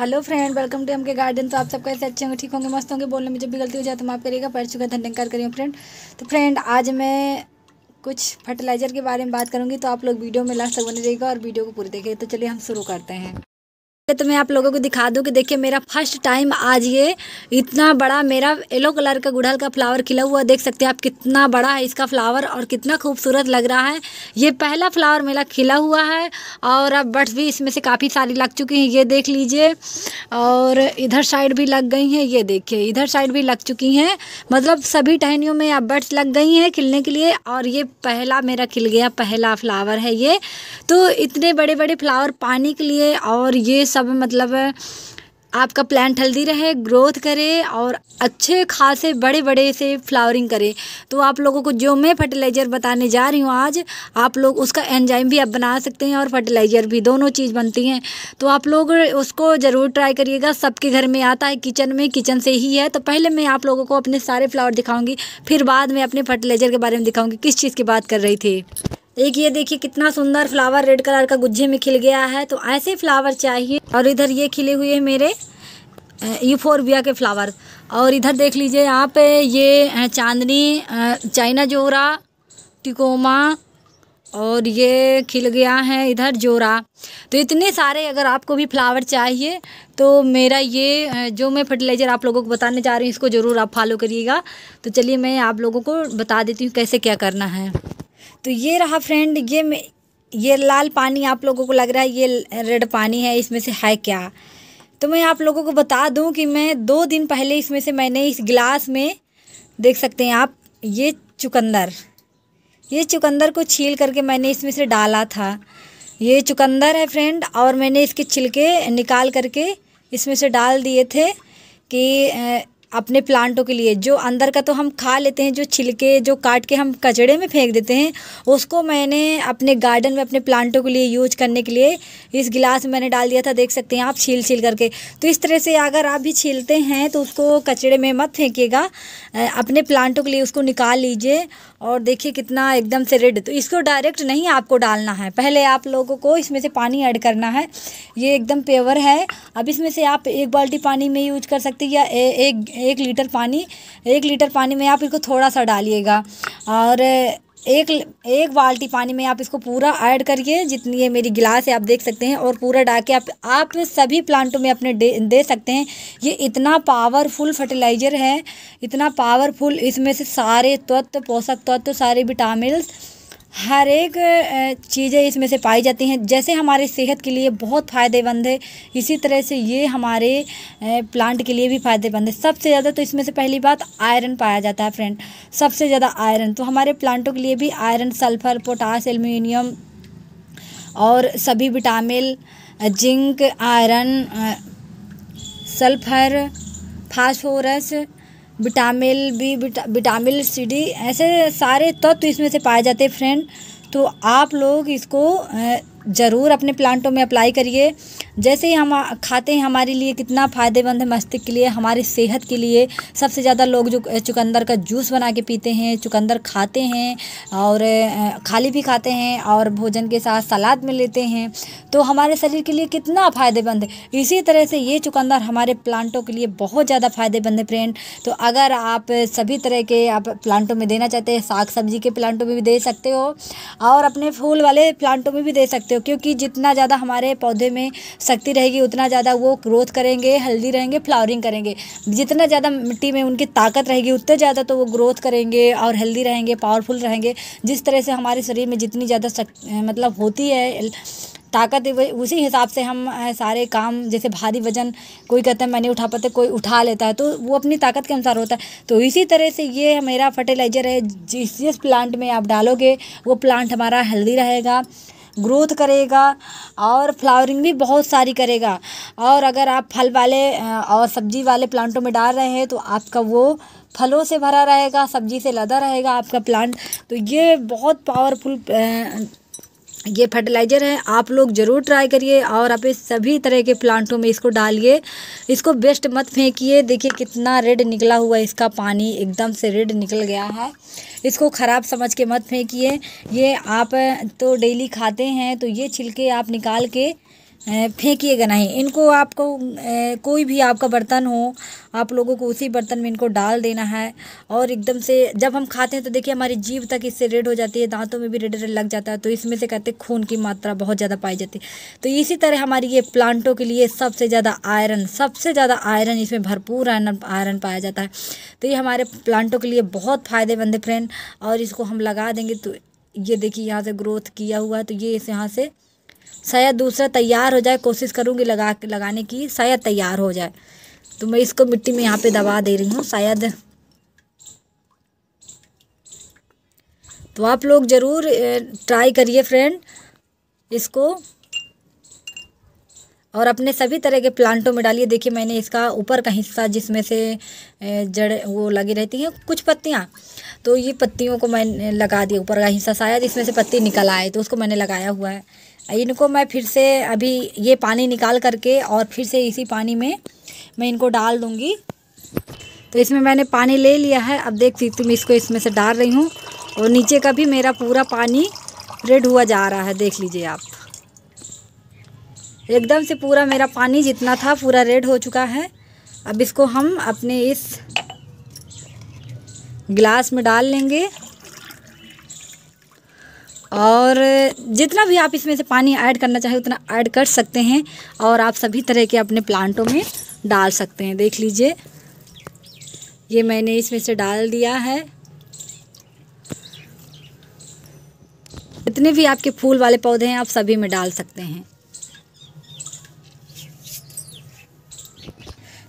Hello friend, welcome to K Garden तो आप सब कैसे अच्छे होंगे? ठीक होंगे? मस्त होंगे? बोलने में जब भी गलती हो जाए तो माफ़ करिएगा, पैर चुका धन्यकार करिए फ्रेंड। तो फ्रेंड, आज मैं कुछ फर्टिलाइज़र के बारे में बात करूँगी। तो आप लोग वीडियो में लास्ट तक बने रहेगा और वीडियो को पूरी देखेगा तो चलिए हम शुरू करते हैं। तो मैं आप लोगों को दिखा दूँ कि देखिए मेरा फ़र्स्ट टाइम आज ये इतना बड़ा मेरा येलो कलर का गुड़हल का फ्लावर खिला हुआ देख सकते हैं आप कितना बड़ा है इसका फ्लावर और कितना खूबसूरत लग रहा है। ये पहला फ्लावर मेरा खिला हुआ है और अब बर्ड्स भी इसमें से काफ़ी सारी लग चुकी हैं, ये देख लीजिए। और इधर साइड भी लग गई हैं, ये देखिए, इधर साइड भी लग चुकी हैं। मतलब सभी टहनियों में अब बर्ड्स लग गई हैं खिलने के लिए, और ये पहला मेरा खिल गया, पहला फ्लावर है ये। तो इतने बड़े बड़े फ्लावर पाने के लिए, और ये सब मतलब आपका प्लांट हेल्दी रहे ग्रोथ करे और अच्छे खासे बड़े बड़े से फ्लावरिंग करे। तो आप लोगों को जो मैं फर्टिलाइज़र बताने जा रही हूँ आज, आप लोग उसका एंजाइम भी आप बना सकते हैं और फर्टिलाइज़र भी, दोनों चीज़ बनती हैं। तो आप लोग उसको ज़रूर ट्राई करिएगा, सबके घर में आता है किचन में किचन से ही है। तो पहले मैं आप लोगों को अपने सारे फ्लावर दिखाऊँगी, फिर बाद में अपने फर्टिलाइज़र के बारे में दिखाऊँगी, किस चीज़ की बात कर रही थी। एक ये देखिए कितना सुंदर फ्लावर रेड कलर का गुज्जे में खिल गया है तो ऐसे फ्लावर चाहिए। और इधर ये खिले हुए हैं मेरे यूफोरबिया के फ्लावर और इधर देख लीजिए आप ये चांदनी चाइना जोरा, टिकोमा, और ये खिल गया है इधर जोरा। तो इतने सारे अगर आपको भी फ्लावर चाहिए तो मेरा ये जो मैं फर्टिलाइज़र आप लोगों को बताने जा रही हूँ, इसको ज़रूर आप फॉलो करिएगा। तो चलिए मैं आप लोगों को बता देती हूँ कैसे क्या करना है। तो ये रहा फ्रेंड ये ये लाल पानी आप लोगों को लग रहा है, ये रेड पानी है, इसमें से है क्या? तो मैं आप लोगों को बता दूँ कि मैं दो दिन पहले इसमें से मैंने इस गिलास में, देख सकते हैं आप, ये चुकंदर ये चुकंदर को छील करके मैंने इसमें से डाला था। ये चुकंदर है फ्रेंड और मैंने इसके छिलके निकाल करके इसमें से डाल दिए थे कि अपने प्लांटों के लिए, जो अंदर का तो हम खा लेते हैं, जो छिलके, जो काट के हम कचड़े में फेंक देते हैं, उसको मैंने अपने गार्डन में, अपने प्लांटों के लिए यूज़ करने के लिए इस गिलास में मैंने डाल दिया था, देख सकते हैं आप छील छील करके। तो इस तरह से अगर आप भी छीलते हैं तो उसको कचड़े में मत फेंकिएगा। अपने प्लांटों के लिए उसको निकाल लीजिए और देखिए कितना एकदम से रेड। तो इसको डायरेक्ट नहीं आपको डालना है। पहले आप लोगों को इसमें से पानी ऐड करना है। ये एकदम पेवर है। अब इसमें से आप एक बाल्टी पानी में यूज़ कर सकते हैं या एक एक लीटर पानी, एक लीटर पानी में आप इसको थोड़ा सा डालिएगा और एक एक बाल्टी पानी में आप इसको पूरा ऐड करिए, जितनी ये मेरी गिलास है आप देख सकते हैं और पूरा डाल के आप आप सभी प्लांटों में अपने दे दे सकते हैं। ये इतना पावरफुल फर्टिलाइज़र है, इतना पावरफुल इसमें से सारे तत्व, पोषक तत्व, सारे विटामिन हर एक चीज़ें इसमें से पाई जाती हैं। जैसे हमारे सेहत के लिए बहुत फ़ायदेमंद है, इसी तरह से ये हमारे प्लांट के लिए भी फ़ायदेमंद है। सबसे ज़्यादा तो इसमें से पहली बात आयरन पाया जाता है फ्रेंड सबसे ज़्यादा आयरन तो हमारे प्लांटों के लिए भी आयरन सल्फ़र पोटास एल्यूमिनियम और सभी vitamin zinc iron sulphur phosphorus vitamin B vitamin C D ऐसे सारे तत्व इसमें से पाए जाते हैं फ्रेंड तो आप लोग इसको ज़रूर अपने प्लांटों में अप्लाई करिए। जैसे ही हम खाते हैं, हमारे लिए कितना फ़ायदेमंद है मस्तिष्क के लिए, हमारी सेहत के लिए। सबसे ज़्यादा लोग जो चुकंदर का जूस बना के पीते हैं, चुकंदर खाते हैं और खाली भी खाते हैं और भोजन के साथ सलाद में लेते हैं। तो हमारे शरीर के लिए कितना फ़ायदेमंद है। इसी तरह से ये चुकंदर हमारे प्लांटों के लिए बहुत ज़्यादा फ़ायदेमंद है फ्रेंड। तो अगर आप सभी तरह के आप प्लांटों में देना चाहते हैं, साग सब्ज़ी के प्लांटों में भी दे सकते हो और अपने फूल वाले प्लांटों में भी दे सकते हो, क्योंकि जितना ज़्यादा हमारे पौधे में शक्ति रहेगी, उतना ज़्यादा वो ग्रोथ करेंगे हेल्दी रहेंगे फ्लावरिंग करेंगे। जितना ज़्यादा मिट्टी में उनकी ताकत रहेगी, उतने ज़्यादा तो वो ग्रोथ करेंगे और हेल्दी रहेंगे पावरफुल रहेंगे। जिस तरह से हमारे शरीर में जितनी ज़्यादा मतलब होती है, ताकत उसी हिसाब से हम सारे काम, जैसे भारी वज़न, कोई कहता है मैं नहीं उठा, पाते कोई उठा लेता है। तो वो अपनी ताकत के अनुसार होता है। तो इसी तरह से ये मेरा फर्टिलाइज़र है, जिस जिस प्लांट में आप डालोगे, वो प्लांट हमारा हेल्दी रहेगा। ग्रोथ करेगा और फ्लावरिंग भी बहुत सारी करेगा। और अगर आप फल वाले और सब्ज़ी वाले प्लांटों में डाल रहे हैं तो आपका वो फलों से भरा रहेगा, सब्ज़ी से लदा रहेगा आपका प्लांट। तो ये बहुत पावरफुल ये फर्टिलाइज़र है, आप लोग ज़रूर ट्राई करिए और आप इस सभी तरह के प्लांटों में इसको डालिए। इसको बेस्ट मत फेंकिए। देखिए कितना रेड निकला हुआ है, इसका पानी एकदम से रेड निकल गया है। इसको ख़राब समझ के मत फेंकिए। ये आप तो डेली खाते हैं तो ये छिलके आप निकाल के फेंकिएगा नहीं। इनको आपको कोई भी आपका बर्तन हो, आप लोगों को उसी बर्तन में इनको डाल देना है और एकदम से जब हम खाते हैं तो देखिए हमारी जीभ तक इससे रेड हो जाती है, दांतों में भी रेड रेड लग जाता है तो इसमें से कहते हैं खून की मात्रा बहुत ज़्यादा पाई जाती है। तो इसी तरह हमारी ये प्लांटों के लिए सबसे ज़्यादा आयरन, सबसे ज़्यादा आयरन इसमें भरपूर आयरन आयरन पाया जाता है। तो ये हमारे प्लांटों के लिए बहुत फ़ायदेमंद है फ्रेंड और इसको हम लगा देंगे तो ये देखिए यहाँ से ग्रोथ किया हुआ है तो ये इस यहाँ से शायद दूसरा तैयार हो जाए, कोशिश करूँगी लगा, लगाने की, शायद तैयार हो जाए। तो मैं इसको मिट्टी में यहाँ पे दबा दे रही हूँ, शायद। तो आप लोग ज़रूर ट्राई करिए फ्रेंड इसको। और अपने सभी तरह के प्लांटों में डालिए। देखिए, मैंने इसका ऊपर का हिस्सा जिसमें से जड़ वो लगी रहती हैं, कुछ पत्तियाँ। तो ये पत्तियों को मैंने लगा दिया, ऊपर का हिस्सा शायद इसमें से पत्ती निकल आए तो उसको मैंने लगाया हुआ है। इनको मैं फिर से अभी ये पानी निकाल करके और फिर से इसी पानी में मैं इनको डाल दूँगी। तो इसमें मैंने पानी ले लिया है। अब देख सकती मैं इसको इसमें से डाल रही हूँ और नीचे का भी मेरा पूरा पानी रेड हुआ जा रहा है। देख लीजिए आप। एकदम से पूरा मेरा पानी जितना था पूरा रेड हो चुका है। अब इसको हम अपने इस गिलास में डाल लेंगे। और जितना भी आप इसमें से पानी ऐड करना चाहे उतना ऐड कर सकते हैं और आप सभी तरह के अपने प्लांटों में डाल सकते हैं। देख लीजिए, ये मैंने इसमें से डाल दिया है। जितने भी आपके फूल वाले पौधे हैं, आप सभी में डाल सकते हैं।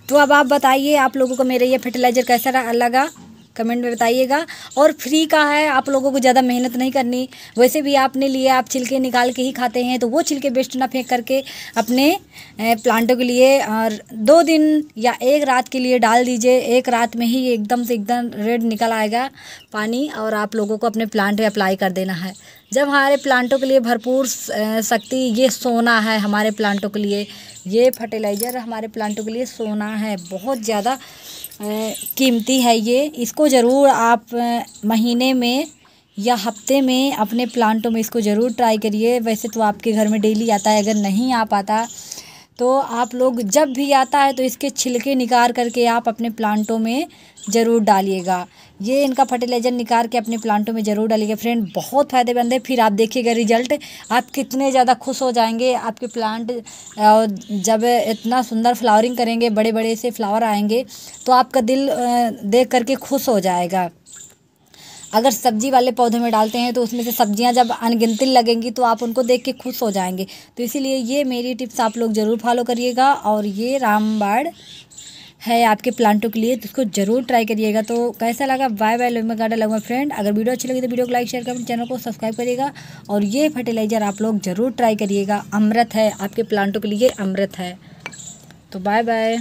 तो अब आप बताइए, आप लोगों को मेरा ये फर्टिलाइज़र कैसा लगा? कमेंट में बताइएगा। और फ्री का है, आप लोगों को ज़्यादा मेहनत नहीं करनी। वैसे भी आपने लिए, आप छिलके निकाल के ही खाते हैं तो वो छिलके बेस्ट ना फेंक करके अपने प्लांटों के लिए और दो दिन या एक रात के लिए डाल दीजिए। एक रात में ही एकदम से एकदम रेड निकल आएगा पानी और आप लोगों को अपने प्लांट में अप्लाई कर देना है। जब हमारे प्लांटों के लिए भरपूर शक्ति, ये सोना है हमारे प्लांटों के लिए। ये फर्टिलाइज़र हमारे प्लांटों के लिए सोना है, बहुत ज़्यादा कीमती है ये। इसको ज़रूर आप महीने में या हफ़्ते में अपने प्लांटों में इसको ज़रूर ट्राई करिए। वैसे तो आपके घर में डेली आता है, अगर नहीं आ पाता तो आप लोग जब भी आता है तो इसके छिलके निकाल करके आप अपने प्लांटों में ज़रूर डालिएगा। ये इनका फर्टिलाइज़र निकाल के अपने प्लांटों में ज़रूर डालिएगा। फ्रेंड, बहुत फ़ायदेमंद है। फिर आप देखिएगा रिज़ल्ट। आप कितने ज़्यादा खुश हो जाएँगे। आपके प्लांट जब इतना सुंदर फ्लावरिंग करेंगे बड़े बड़े से फ्लावर आएँगे तो आपका दिल देख करके खुश हो जाएगा। अगर सब्ज़ी वाले पौधे में डालते हैं तो उसमें से सब्ज़ियाँ जब अनगिनती लगेंगी तो आप उनको देख के खुश हो जाएँगे। तो इसीलिए ये मेरी टिप्स आप लोग ज़रूर फॉलो करिएगा और ये रामबाड़ है आपके प्लांटों के लिए तो उसको ज़रूर ट्राई करिएगा। तो कैसा लगा? बाय बाय, लव गार्डन लगा फ्रेंड। अगर वीडियो अच्छी लगी तो वीडियो को लाइक, शेयर कर चैनल को सब्सक्राइब करिएगा। और ये फर्टिलाइज़र आप लोग ज़रूर ट्राई करिएगा। अमृत है आपके प्लांटों के लिए अमृत है। तो बाय बाय।